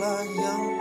那样